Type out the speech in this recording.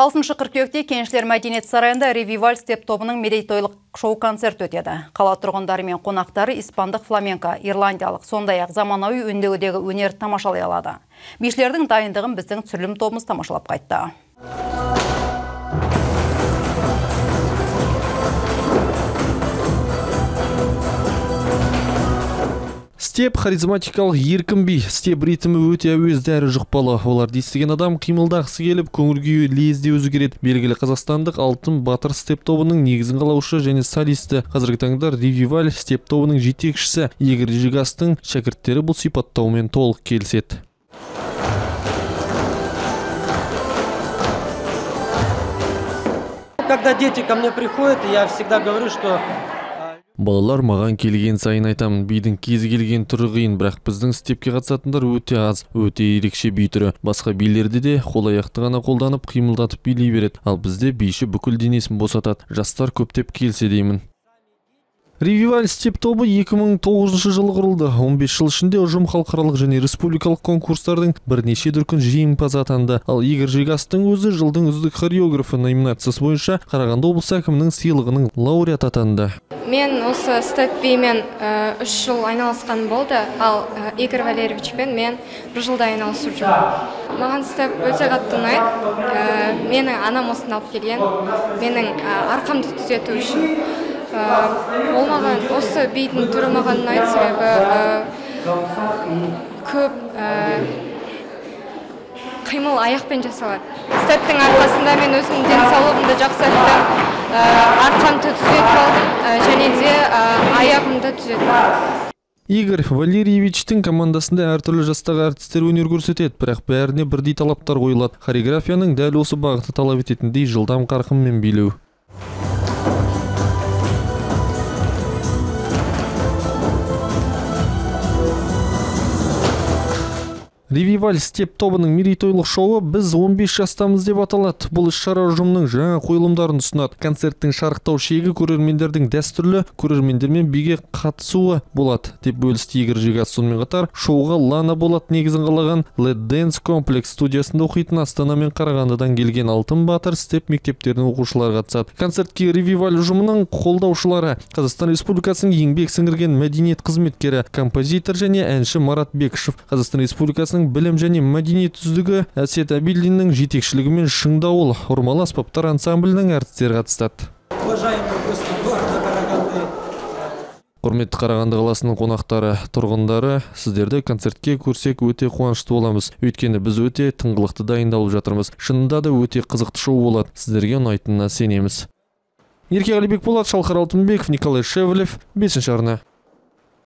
Алтыншы қыркүйекте Кеншілер мәдениет сарайында Ревиваль степ тобының мерейтойлық шоу-концерт өтеді. Қала тұрғындары мен қонақтары испандық фламенко, ирландиялық, сондай-ақ заманауи өндегідегі өнер тамашалай алады. Бишілердің дайындығын біздің түсірілім тобымыз тамашалап қайтты. Степ харизматикалық еркін би. Степ ритмі өте әуезді әрі жұқпалы. Оларды естіген адам қимылдағысы келіп көңіл күйі лезде өзгереді белгілі қазақстандық алтын батыр степ тобының негізін қалаушы және солисті. Қазіргі таңда ревиваль степ тобының жетекшісі игорь жигастың шәкірттері бұл сипаттаумен толық келіседі. Когда дети ко мне приходят я всегда говорю что балалар маған келген сайын айтамын бидің кез келген түрі қиын бірақ біздің степке қатысатындар өте аз өте ерекше би түрі. Басқа билерде де қол аяқты ғана қолданып қимылдатып билей береді. Ал бізде биші бүкіл денесін босатады. Жастар көптеп келсе деймін. Ревиваль степ тобы 2009 жылы құрылды. 15 жыл ішінде ұжым халықаралық және республикалық конкурстардың бірнеше дүркін жеңімпазы атанды. Ал игорь жигастың өзі жылдың үздік хореографы номинациясы бойынша қарағанды облысы әкімінің сыйлығының лауреаты атанды. Мен осы степ бимен үш жыл айналысқан болды. Ал игорь валерьевичпен мен бір жылда айналысып жүрмін. Маған степ өте қатты ұнайды. Менің анам осыны алып келген. Менің арқамды түзету үшін. Ол маған осы бидің түрі маған ұнайды себебі көп қимыл аяқпен жасалады. Стептің арқасында мен өзімнің денсаулығымды жақсарттым арқамды түзетіп алдым және де аяғымды түзеттім игорь валерьевичтің командасында әртүрлі жастағы әртістер өнер көрсетеді бірақ бәріне бірдей талаптар қойылады. Хореографияның дәл осы бағыты талап ететіндей жылдам қарқынмен билеу. Ревиваль степ тобының мерейтойлық шоуы біз 15 жастамыз деп аталады. Бұл іс шара ұжымның жаңа қойылымдарын ұсынады. Концерттің шарықтау шегі көрермендердің дәстүрлі көрермендермен биге қатысуы болады деп бөлісті игорь жигас сонымен қатар шоуға лана болат негізін қалаған лед дэнс комплекс студиясында оқитын астана мен қарағандыдан келген алтын батыр степ мектептерінің оқушылары қатысады. Концертке ревиваль ұжымының қолдаушылары қазақстан республикасының еңбек сіңірген мәдениет қызметкері композитор және әнші марат бекішев. Қазақстан республикасының білім және мәдениет үздігі әсет әбілдиннің жетекшілігімен шыңдауыл ұрмалы аспаптар ансамблінің әртістері қатысады. Құрметті қарағанды қаласының қонақтары тұрғындары сіздерді концертке көрсек өте қуанышты боламыз. Өйткені біз өте тыңғылықты дайындалып жатырмыз. Шынында да өте қызықты шоу болады. Сіздерге ұнайтынына сенеміз. Ерке қалибек болат шалқар алтынбеков николай шевлев бесінші арна.